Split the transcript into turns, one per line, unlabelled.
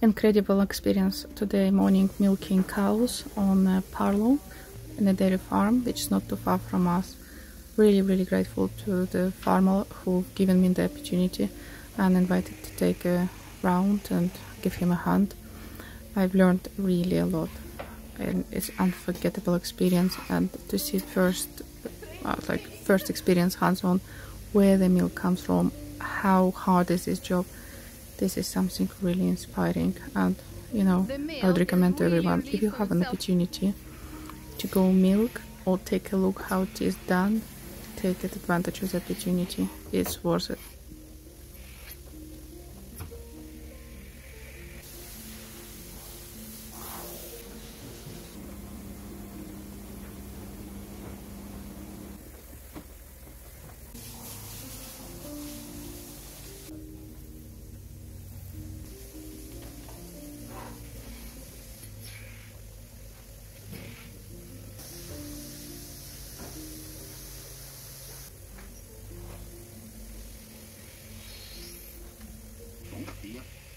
incredible experience today morning milking cows on uh, parlour in a dairy farm which is not too far from us. Really really grateful to the farmer who given me the opportunity and invited to take a round and give him a hand. I've learned really a lot and it's unforgettable experience and to see first uh, like first experience hands-on where the milk comes from how hard is this job this is something really inspiring and you know I would recommend to everyone. If you have an opportunity to go milk or take a look how it is done take advantage of the opportunity. It's worth it día.